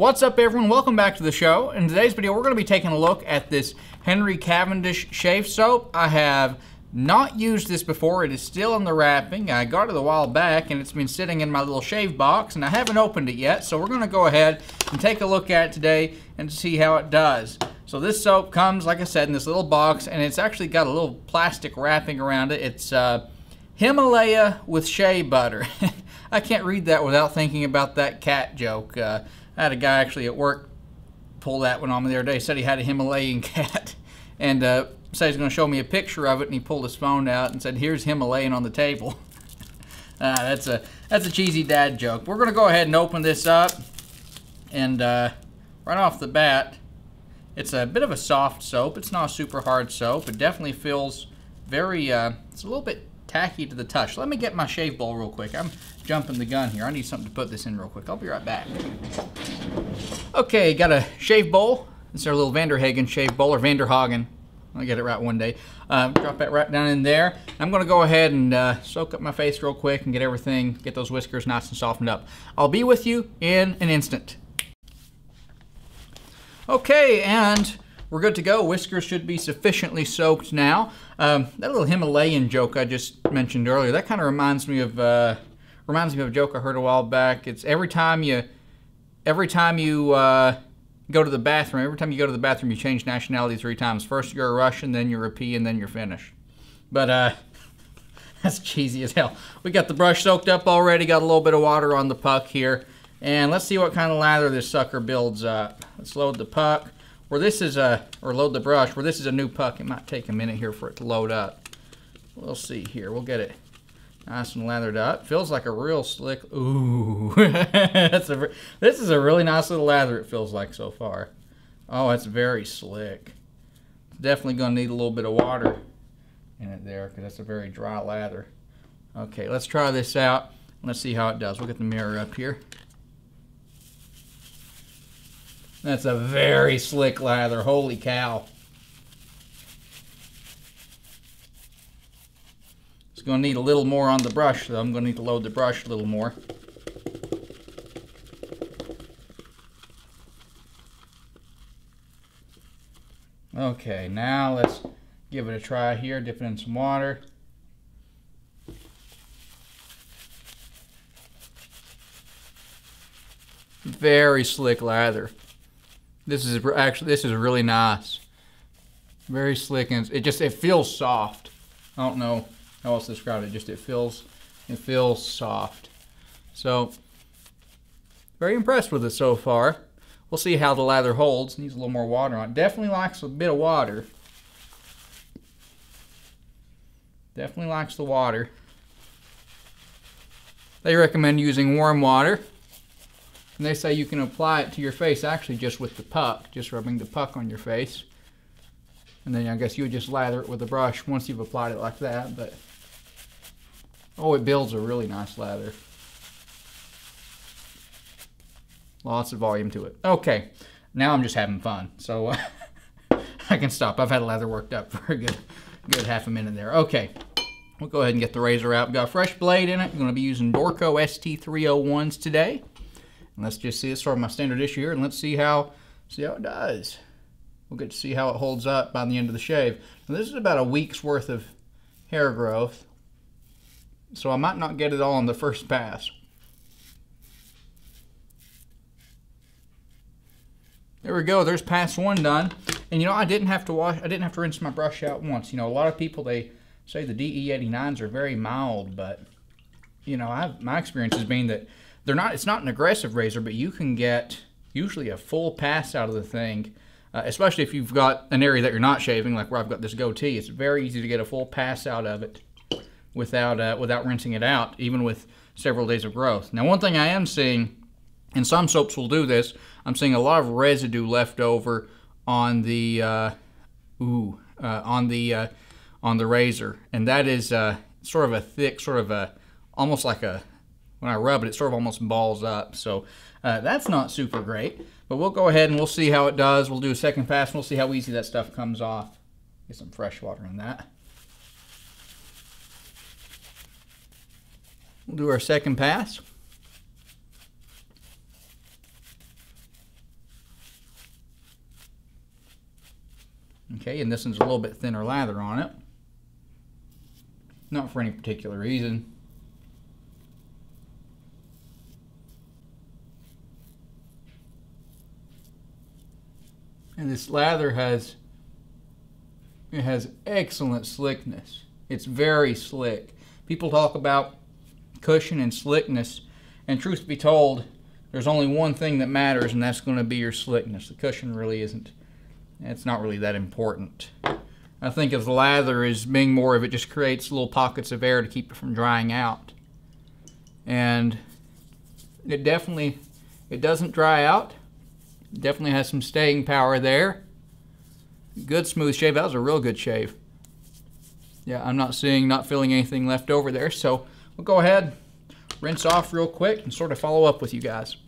What's up everyone? Welcome back to the show. In today's video we're going to be taking a look at this Henry Cavendish shave soap. I have not used this before. It is still in the wrapping. I got it a while back and it's been sitting in my little shave box and I haven't opened it yet. So we're going to go ahead and take a look at it today and see how it does. So this soap comes, like I said, in this little box and it's actually got a little plastic wrapping around it. It's uh, Himalaya with shea butter. I can't read that without thinking about that cat joke. Uh, I had a guy actually at work pull that one on me the other day. He said he had a Himalayan cat, and uh, said he's going to show me a picture of it. And he pulled his phone out and said, "Here's Himalayan on the table." uh, that's a that's a cheesy dad joke. We're going to go ahead and open this up, and uh, right off the bat, it's a bit of a soft soap. It's not a super hard soap. It definitely feels very. Uh, it's a little bit tacky to the touch. Let me get my shave bowl real quick. I'm jumping the gun here. I need something to put this in real quick. I'll be right back. Okay, got a shave bowl. Is our little Vanderhagen shave bowl, or Vanderhagen. I'll get it right one day. Um, drop that right down in there. I'm going to go ahead and uh, soak up my face real quick and get everything, get those whiskers nice and softened up. I'll be with you in an instant. Okay, and we're good to go. Whiskers should be sufficiently soaked now. Um, that little Himalayan joke I just mentioned earlier, that kind of reminds me of uh, reminds me of a joke I heard a while back. It's every time you every time you uh, go to the bathroom, every time you go to the bathroom, you change nationality three times. First you're a Russian, then you're a P, and then you're Finnish. But uh, that's cheesy as hell. We got the brush soaked up already. Got a little bit of water on the puck here. And let's see what kind of lather this sucker builds up. Let's load the puck. Where this is a, or load the brush, where this is a new puck, it might take a minute here for it to load up. We'll see here. We'll get it nice and lathered up. Feels like a real slick, ooh. That's a, this is a really nice little lather it feels like so far. Oh, it's very slick. It's Definitely going to need a little bit of water in it there because that's a very dry lather. Okay, let's try this out. Let's see how it does. We'll get the mirror up here. That's a very slick lather. Holy cow. To need a little more on the brush, so I'm to need to load the brush a little more. Okay, now let's give it a try here, dip it in some water. Very slick lather. This is actually this is really nice. Very slick and it just it feels soft. I don't know how else to describe it. Just it feels it feels soft. So very impressed with it so far. We'll see how the lather holds. Needs a little more water on it. Definitely likes a bit of water. Definitely likes the water. They recommend using warm water. And they say you can apply it to your face actually just with the puck, just rubbing the puck on your face. And then I guess you would just lather it with a brush once you've applied it like that. But Oh, it builds a really nice lather. Lots of volume to it. Okay, now I'm just having fun. So I can stop. I've had lather worked up for a good, good half a minute there. Okay, we'll go ahead and get the razor out. Got a fresh blade in it. I'm going to be using Dorco ST301s today. And let's just see, it's sort of my standard issue here, and let's see how, see how it does. We'll get to see how it holds up by the end of the shave. Now, this is about a week's worth of hair growth, so I might not get it all on the first pass. There we go, there's pass one done. And you know, I didn't have to wash, I didn't have to rinse my brush out once. You know, a lot of people, they say the DE89s are very mild, but you know, I've, my experience has been that they're not, it's not an aggressive razor, but you can get usually a full pass out of the thing, uh, especially if you've got an area that you're not shaving, like where I've got this goatee. It's very easy to get a full pass out of it without, uh, without rinsing it out, even with several days of growth. Now, one thing I am seeing, and some soaps will do this, I'm seeing a lot of residue left over on the, uh, ooh, uh, on the, uh, on the razor, and that is uh, sort of a thick, sort of a, almost like a when I rub it, it sort of almost balls up. So uh, that's not super great. But we'll go ahead and we'll see how it does. We'll do a second pass and we'll see how easy that stuff comes off. Get some fresh water in that. We'll do our second pass. Okay, and this one's a little bit thinner lather on it. Not for any particular reason. And this lather has, it has excellent slickness. It's very slick. People talk about cushion and slickness, and truth be told, there's only one thing that matters, and that's going to be your slickness. The cushion really isn't. It's not really that important. I think of the lather as being more of it just creates little pockets of air to keep it from drying out. And it definitely, it doesn't dry out. Definitely has some staying power there. Good smooth shave. That was a real good shave. Yeah, I'm not seeing, not feeling anything left over there. So we'll go ahead, rinse off real quick and sort of follow up with you guys.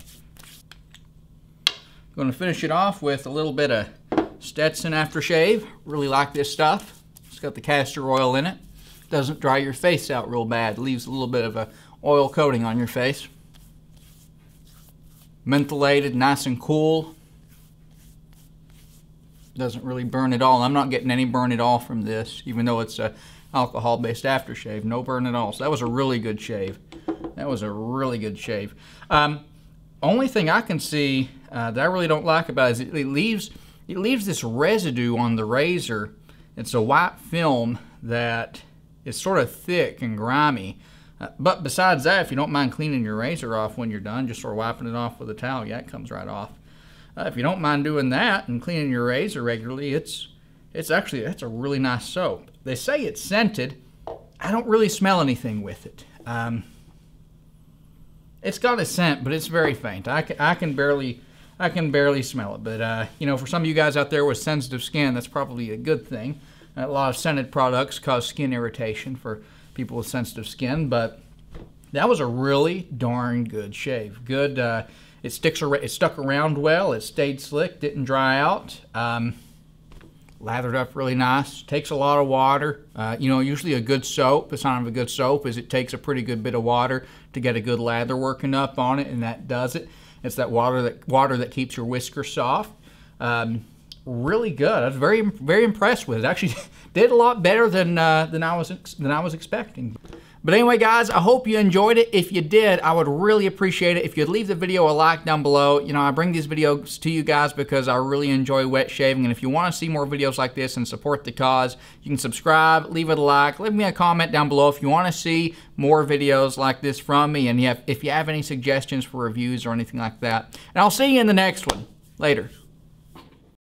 I'm Going to finish it off with a little bit of Stetson aftershave. Really like this stuff. It's got the castor oil in it. Doesn't dry your face out real bad. Leaves a little bit of a oil coating on your face mentholated, nice and cool. Doesn't really burn at all. I'm not getting any burn at all from this, even though it's a alcohol-based aftershave. No burn at all. So that was a really good shave. That was a really good shave. Um, only thing I can see uh, that I really don't like about it is it, it leaves it leaves this residue on the razor. It's a white film that is sort of thick and grimy. Uh, but besides that, if you don't mind cleaning your razor off when you're done, just sort of wiping it off with a towel, yeah, it comes right off. Uh, if you don't mind doing that and cleaning your razor regularly, it's it's actually that's a really nice soap. They say it's scented. I don't really smell anything with it. Um, it's got a scent, but it's very faint. I can, I can barely I can barely smell it. But uh, you know, for some of you guys out there with sensitive skin, that's probably a good thing. A lot of scented products cause skin irritation for people with sensitive skin, but that was a really darn good shave. Good. Uh, it sticks. It stuck around well. It stayed slick. Didn't dry out. Um, lathered up really nice. Takes a lot of water. Uh, you know, usually a good soap, the sign of a good soap is it takes a pretty good bit of water to get a good lather working up on it, and that does it. It's that water that water that keeps your whisker soft. Um, really good. I was very very impressed with it. Actually, did a lot better than uh, than I was than I was expecting. But anyway, guys, I hope you enjoyed it. If you did, I would really appreciate it if you'd leave the video a like down below. You know, I bring these videos to you guys because I really enjoy wet shaving. And if you want to see more videos like this and support the cause, you can subscribe, leave it a like, leave me a comment down below if you want to see more videos like this from me. And if you have any suggestions for reviews or anything like that. And I'll see you in the next one. Later.